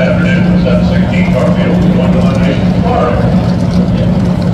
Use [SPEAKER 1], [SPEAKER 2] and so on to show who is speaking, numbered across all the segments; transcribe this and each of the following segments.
[SPEAKER 1] afternoon, 716 car field, one elimination tomorrow. The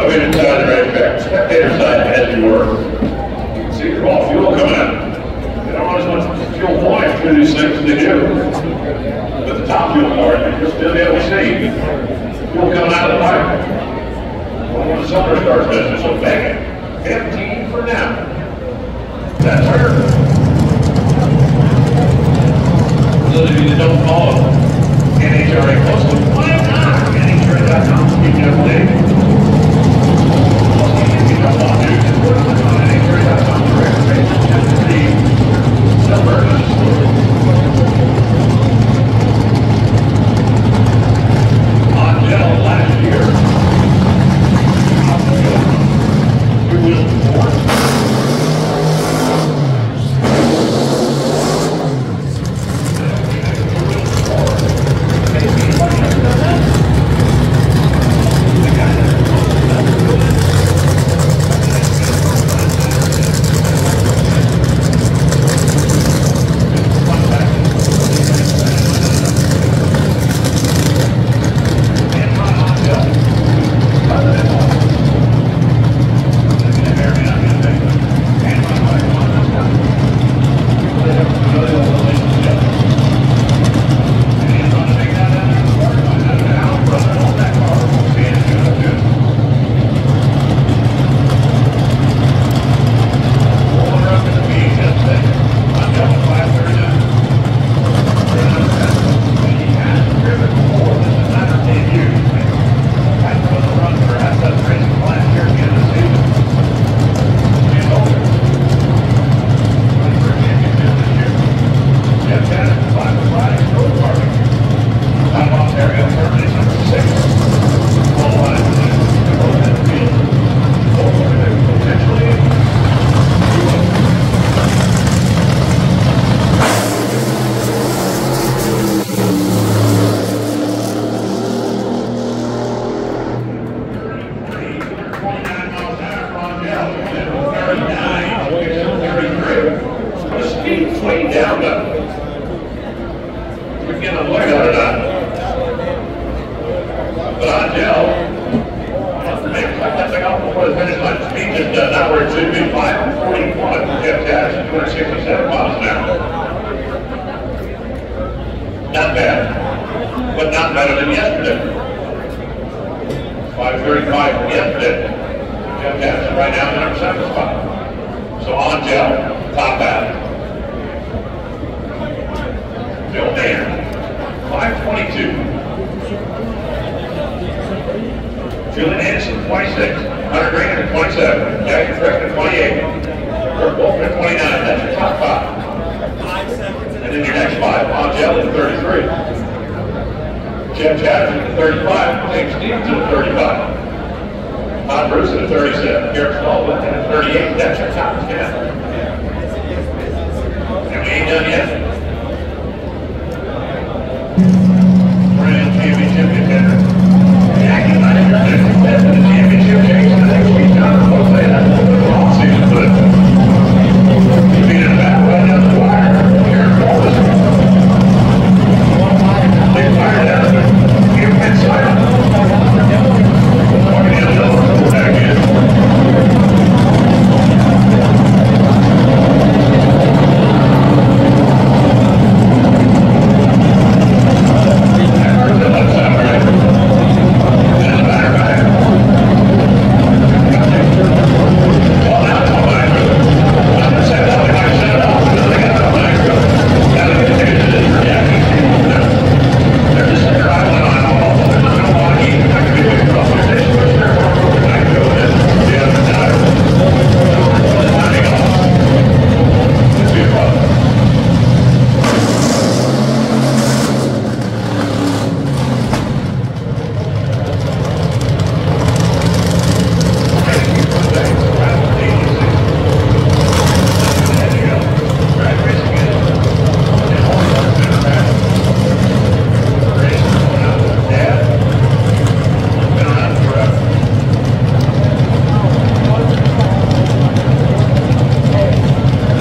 [SPEAKER 1] the snow division side of the racetrack, spectator side as you were. You can see the raw fuel coming out. They don't run as much fuel flying through these things as they do. But the top fuel part, you'll still be able to see fuel coming out of the pipe. One of the cylinder starts missing, so bang it. 15 for now. That's her. Those of you that don't follow NHRA closely, why not? NHRA.com, speaking of Jeff Cash right now in number seven spot. So on Dell, top half. Bill Mayer, 522. Julian Anderson, 26. Hunter Green, 27. Jackie Preston, 28. Kurt Wolfman, 29. That's your top five. And then your next five, Angel at 33. Jeff Chadwick at 35. James Stevens at 35. Todd Bruce at 37. Garrett Smallwood at 38. That's your top 10. And we ain't done yet.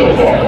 [SPEAKER 1] so far.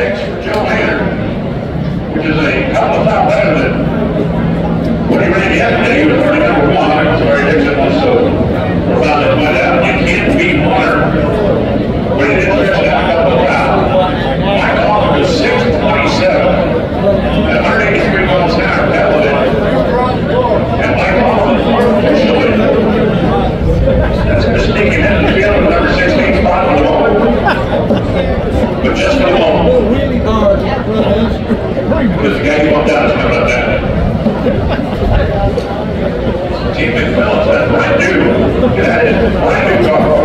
[SPEAKER 1] index for Joe Hanner, which is a couple of times better than what he ran yesterday. He was already number one. Sorry, Dixon was keep it relative. I knew that
[SPEAKER 2] I knew. to